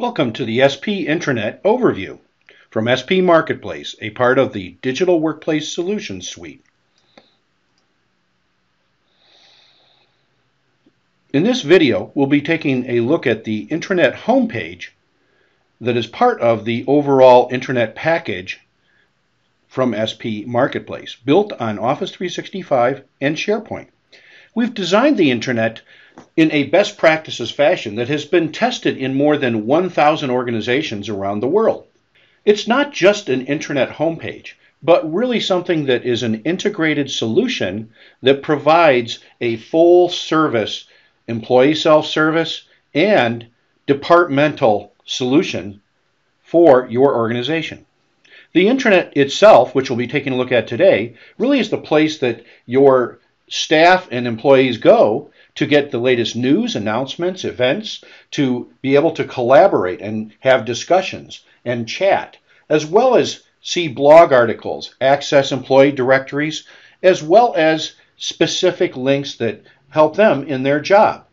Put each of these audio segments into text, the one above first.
Welcome to the SP Intranet Overview from SP Marketplace, a part of the Digital Workplace Solutions Suite. In this video, we'll be taking a look at the intranet homepage that is part of the overall intranet package from SP Marketplace, built on Office 365 and SharePoint. We've designed the intranet in a best practices fashion that has been tested in more than 1,000 organizations around the world. It's not just an intranet homepage, but really something that is an integrated solution that provides a full service employee self service and departmental solution for your organization. The intranet itself, which we'll be taking a look at today, really is the place that your staff and employees go to get the latest news, announcements, events, to be able to collaborate and have discussions and chat, as well as see blog articles, access employee directories, as well as specific links that help them in their job.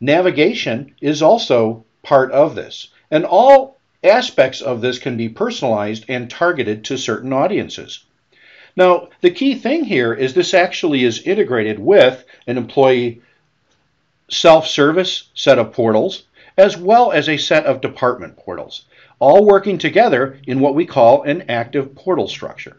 Navigation is also part of this. And all aspects of this can be personalized and targeted to certain audiences. Now, the key thing here is this actually is integrated with an employee self-service set of portals, as well as a set of department portals, all working together in what we call an active portal structure.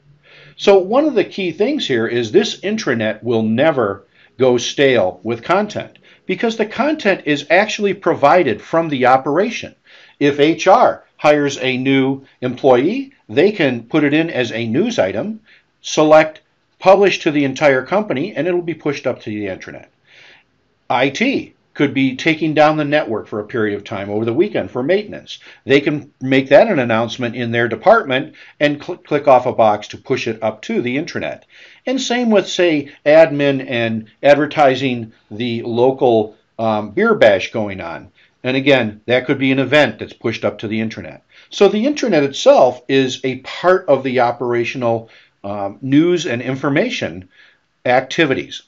So one of the key things here is this intranet will never go stale with content because the content is actually provided from the operation. If HR hires a new employee, they can put it in as a news item, select publish to the entire company, and it'll be pushed up to the intranet. IT could be taking down the network for a period of time over the weekend for maintenance. They can make that an announcement in their department and cl click off a box to push it up to the intranet. And same with, say, admin and advertising the local um, beer bash going on. And again, that could be an event that's pushed up to the intranet. So the intranet itself is a part of the operational um, news and information activities.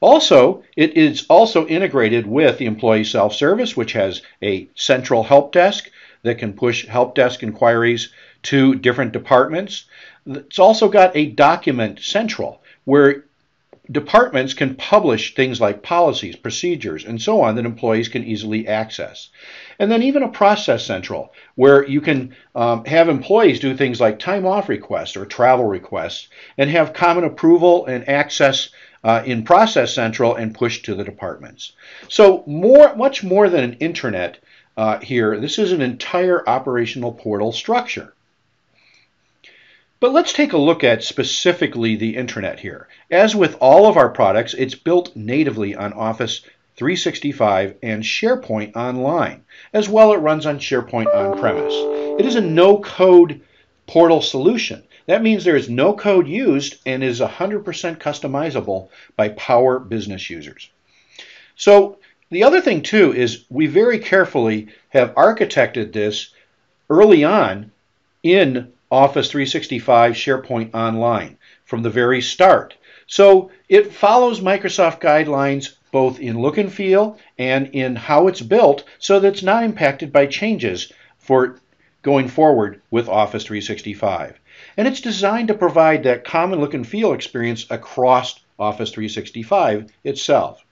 Also, it is also integrated with the employee self-service, which has a central help desk that can push help desk inquiries to different departments. It's also got a document central where departments can publish things like policies, procedures, and so on that employees can easily access. And then even a process central where you can um, have employees do things like time off requests or travel requests and have common approval and access uh, in Process Central and pushed to the departments. So more, much more than an intranet uh, here, this is an entire operational portal structure. But let's take a look at specifically the intranet here. As with all of our products, it's built natively on Office 365 and SharePoint Online. As well, it runs on SharePoint on-premise. It is a no-code portal solution. That means there is no code used and is 100% customizable by Power Business users. So the other thing too is we very carefully have architected this early on in Office 365 SharePoint Online from the very start. So it follows Microsoft guidelines both in look and feel and in how it's built so that it's not impacted by changes for going forward with Office 365. And it's designed to provide that common look and feel experience across Office 365 itself.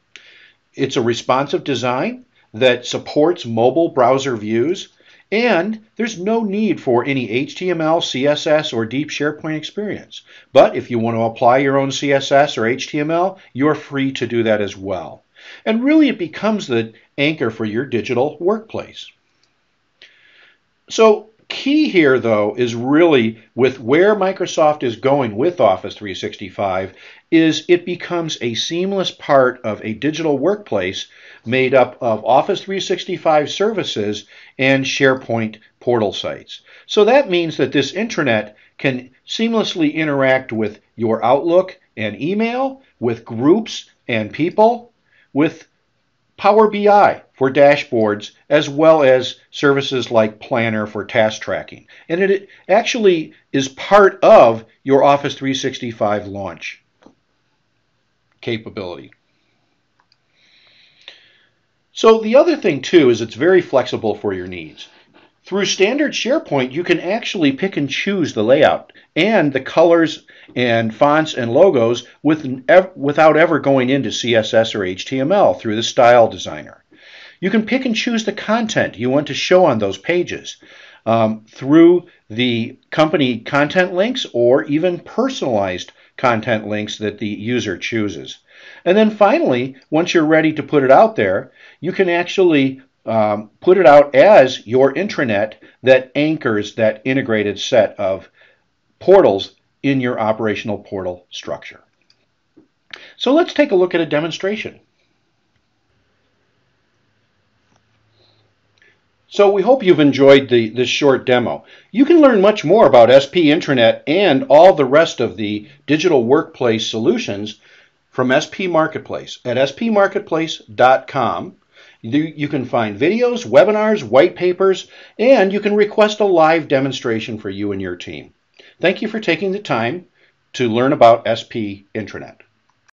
It's a responsive design that supports mobile browser views, and there's no need for any HTML, CSS, or deep SharePoint experience. But if you want to apply your own CSS or HTML, you're free to do that as well. And really, it becomes the anchor for your digital workplace. So key here, though, is really with where Microsoft is going with Office 365 is it becomes a seamless part of a digital workplace made up of Office 365 services and SharePoint portal sites. So that means that this intranet can seamlessly interact with your Outlook and email, with groups and people, with Power BI for dashboards, as well as services like Planner for task tracking. And it actually is part of your Office 365 launch capability. So the other thing too is it's very flexible for your needs. Through standard SharePoint, you can actually pick and choose the layout and the colors and fonts and logos with, without ever going into CSS or HTML through the Style Designer. You can pick and choose the content you want to show on those pages um, through the company content links or even personalized content links that the user chooses. And then finally, once you're ready to put it out there, you can actually um, put it out as your intranet that anchors that integrated set of portals in your operational portal structure. So let's take a look at a demonstration. So we hope you've enjoyed the, this short demo. You can learn much more about SP Intranet and all the rest of the digital workplace solutions from SP Marketplace at spmarketplace.com. You can find videos, webinars, white papers, and you can request a live demonstration for you and your team. Thank you for taking the time to learn about SP Intranet.